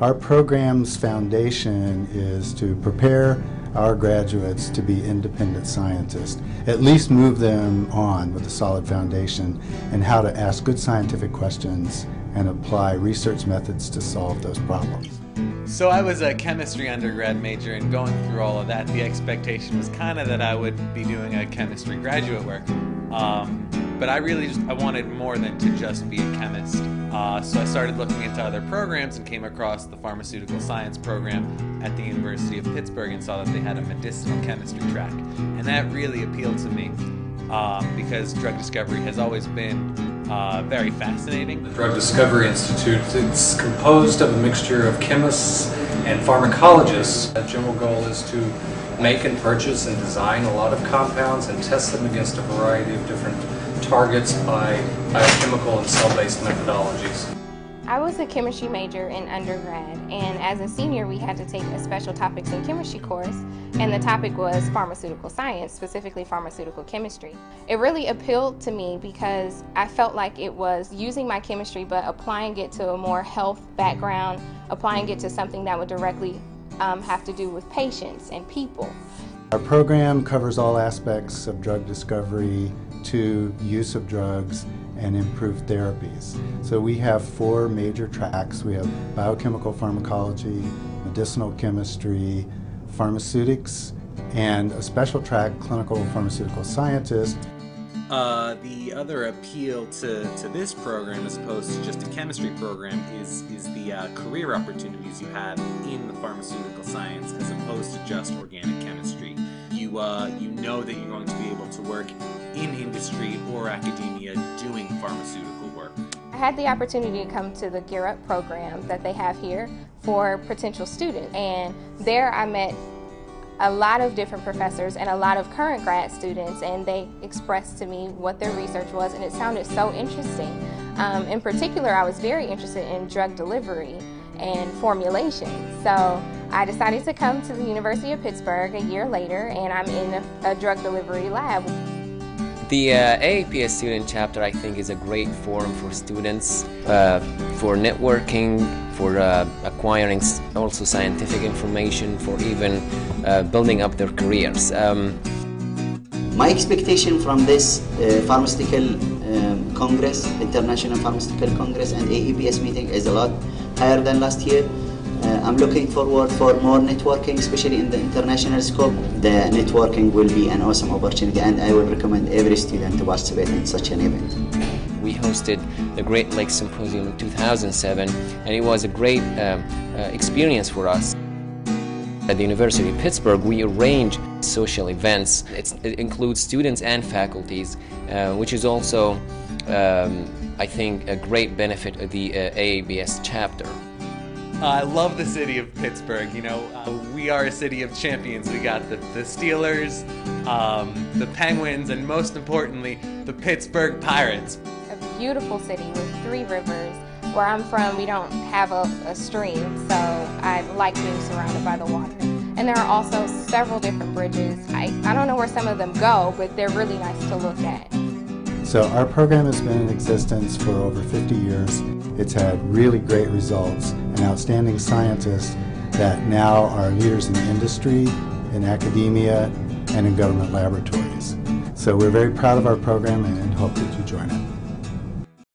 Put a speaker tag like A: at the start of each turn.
A: Our program's foundation is to prepare our graduates to be independent scientists, at least move them on with a solid foundation in how to ask good scientific questions and apply research methods to solve those problems.
B: So I was a chemistry undergrad major and going through all of that, the expectation was kind of that I would be doing a chemistry graduate work. Um, but I really just, I wanted more than to just be a chemist. Uh, so I started looking into other programs and came across the pharmaceutical science program at the University of Pittsburgh and saw that they had a medicinal chemistry track. And that really appealed to me um, because drug discovery has always been uh, very fascinating.
C: The Drug Discovery Institute, it's composed of a mixture of chemists and pharmacologists. The general goal is to make and purchase and design a lot of compounds and test them against a variety of different targets by biochemical and cell-based methodologies.
D: I was a chemistry major in undergrad, and as a senior, we had to take a special topics in chemistry course, and the topic was pharmaceutical science, specifically pharmaceutical chemistry. It really appealed to me because I felt like it was using my chemistry but applying it to a more health background, applying it to something that would directly um, have to do with patients and people.
A: Our program covers all aspects of drug discovery to use of drugs and improved therapies. So we have four major tracks. We have biochemical pharmacology, medicinal chemistry, pharmaceutics, and a special track, clinical pharmaceutical scientist.
B: Uh, the other appeal to, to this program, as opposed to just a chemistry program, is is the uh, career opportunities you have in the pharmaceutical science, as opposed to just organic chemistry. You uh, you know that you're going to be able to work in industry or academia doing pharmaceutical work.
D: I had the opportunity to come to the Gear Up program that they have here for potential students, and there I met a lot of different professors and a lot of current grad students and they expressed to me what their research was and it sounded so interesting. Um, in particular, I was very interested in drug delivery and formulation. So I decided to come to the University of Pittsburgh a year later and I'm in a, a drug delivery lab.
E: The uh, AAPS student chapter I think is a great forum for students uh, for networking, for uh, acquiring also scientific information, for even uh, building up their careers. Um,
F: my expectation from this uh, pharmaceutical um, congress, International Pharmaceutical Congress and AAPS meeting is a lot higher than last year. Uh, I'm looking forward for more networking, especially in the international scope. The networking will be an awesome opportunity and I would recommend every student to participate in such an event
E: we hosted the Great Lakes Symposium in 2007, and it was a great um, uh, experience for us. At the University of Pittsburgh, we arrange social events. It's, it includes students and faculties, uh, which is also, um, I think, a great benefit of the uh, AAPS chapter.
B: I love the city of Pittsburgh. You know, uh, we are a city of champions. We got the, the Steelers, um, the Penguins, and most importantly, the Pittsburgh Pirates A
D: beautiful city with three rivers. Where I'm from, we don't have a, a stream, so I like being surrounded by the water. And there are also several different bridges. I, I don't know where some of them go, but they're really nice to look at.
A: So our program has been in existence for over 50 years. It's had really great results and outstanding scientists that now are leaders in industry, in academia, and in government laboratories. So we're very proud of our program and hope that you join it.